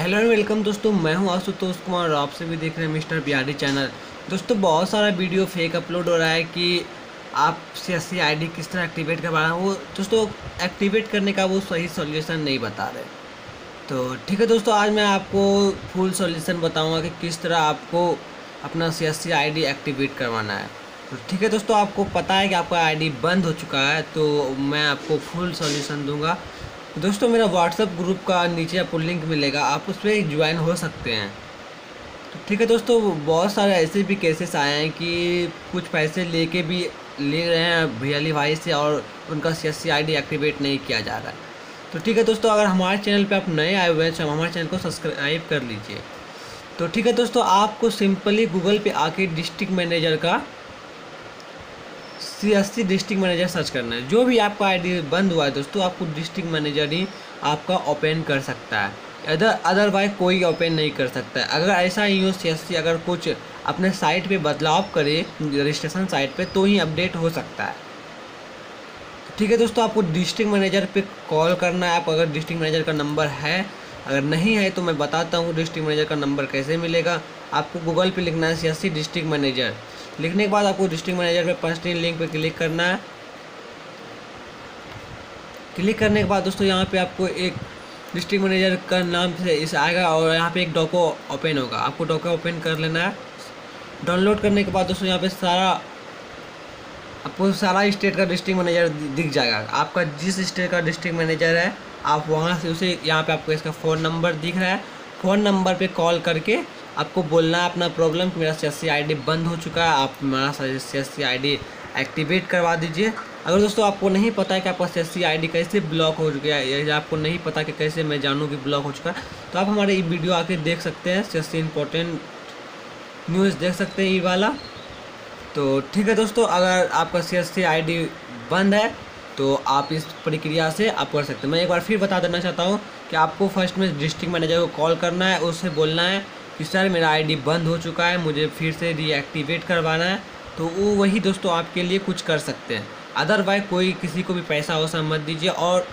Hello and welcome दोस्तों, मैं हूँ आशुतोष कुमार और आपसे भी देख रहे हैं मिस्टर बिहारी चैनल। दोस्तों, बहुत सारा वीडियो फेक अपलोड हो रहा है कि आप सी एस सी किस तरह एक्टिवेट करवा रहे हैं, वो दोस्तों एक्टिवेट करने का वो सही सॉल्यूशन नहीं बता रहे। तो ठीक है दोस्तों, आज मैं आपको फुल सॉल्यूशन बताऊँगा कि किस तरह आपको अपना सी एस सी एक्टिवेट करवाना है। तो ठीक है दोस्तों, आपको पता है कि आपका आईडी बंद हो चुका है तो मैं आपको फुल सॉल्यूशन दूँगा। दोस्तों, मेरा व्हाट्सअप ग्रुप का नीचे आपको लिंक मिलेगा। आप उस पर ज्वाइन हो सकते हैं। तो ठीक है दोस्तों, बहुत सारे ऐसे भी केसेस आए हैं कि कुछ पैसे लेके भी ले रहे हैं भैयाली भाई से और उनका सी एस एक्टिवेट नहीं किया जा रहा है। तो ठीक है दोस्तों, अगर हमारे चैनल पे आप नए आए हुए हैं तो हमारे चैनल को सब्सक्राइब कर लीजिए। तो ठीक है दोस्तों, आपको सिंपली गूगल पे आके डिस्ट्रिक्ट मैनेजर का C S C district manager search करना है। जो भी आपका आईडी बंद हुआ है दोस्तों, आपको डिस्ट्रिक्ट मैनेजर ही आपका ओपन कर सकता है। अदर अदरवाइज़ कोई ओपन नहीं कर सकता है। अगर ऐसा ही हो सी अगर कुछ अपने साइट पे बदलाव करे रजिस्ट्रेशन साइट पे तो ही अपडेट हो सकता है। ठीक है दोस्तों, आपको डिस्ट्रिक्ट मैनेजर पे कॉल करना है। आप अगर डिस्ट्रिक्ट मैनेजर का नंबर है, अगर नहीं है तो मैं बताता हूँ डिस्ट्रिक्ट मैनेजर का नंबर कैसे मिलेगा। आपको गूगल पे लिखना है CSC डिस्ट्रिक्ट मैनेजर लिखने के बाद आपको डिस्ट्रिक्ट मैनेजर पे पर्सनल लिंक पर क्लिक करना है। क्लिक करने के बाद दोस्तों यहाँ पे आपको एक डिस्ट्रिक्ट मैनेजर का नाम से इस आएगा और यहाँ पे एक डॉको ओपन होगा। आपको डॉको ओपन कर लेना है। डाउनलोड करने के बाद दोस्तों यहाँ पे सारा, आपको सारा स्टेट का डिस्ट्रिक्ट मैनेजर दिख जाएगा। आपका जिस स्टेट का डिस्ट्रिक्ट मैनेजर है, आप वहाँ से उसे, यहाँ पे आपको इसका फ़ोन नंबर दिख रहा है। फ़ोन नंबर पे कॉल करके आपको बोलना है अपना प्रॉब्लम कि मेरा सी एस बंद हो चुका है, आप मेरा सी एस एक्टिवेट करवा दीजिए। अगर दोस्तों आपको नहीं पता है कि आपका सी एस कैसे ब्लॉक हो गया है, या आपको नहीं पता कि कैसे मैं जानूँ कि ब्लॉक हो चुका है तो आप हमारे ये वीडियो आके देख सकते हैं सी इंपॉर्टेंट न्यूज़ देख सकते हैं ये वाला। तो ठीक है दोस्तों, अगर आपका सी एस बंद है तो आप इस प्रक्रिया से आप कर सकते हैं। मैं एक बार फिर बता देना चाहता हूँ कि आपको फ़र्स्ट में डिस्ट्रिक्ट मैनेजर को कॉल करना है, उससे बोलना है कि सर मेरा आईडी बंद हो चुका है, मुझे फिर से रीएक्टिवेट करवाना है तो वो वही दोस्तों आपके लिए कुछ कर सकते हैं। अदरवाइज़ कोई किसी को भी पैसा वैसा मत दीजिए और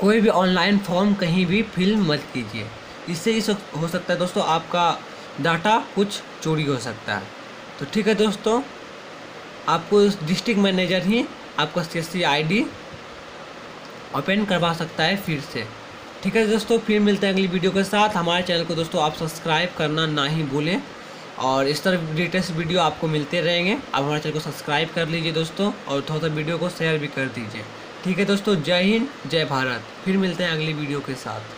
कोई भी ऑनलाइन फॉर्म कहीं भी फिल मत कीजिए। इससे इस हो सकता है दोस्तों, आपका डाटा कुछ चोरी हो सकता है। तो ठीक है दोस्तों, आपको डिस्ट्रिक्ट मैनेजर ही आपका सी एस ओपन करवा सकता है फिर से। ठीक है दोस्तों, फिर मिलते हैं अगली वीडियो के साथ। हमारे चैनल को दोस्तों, आप सब्सक्राइब करना ना ही भूलें। और इस तरह लेटेस्ट वीडियो आपको मिलते रहेंगे। आप हमारे चैनल को सब्सक्राइब कर लीजिए दोस्तों, और थोड़ा सा वीडियो को शेयर भी कर दीजिए। ठीक है दोस्तों, जय हिंद, जय भारत। फिर मिलते हैं अगली वीडियो के साथ।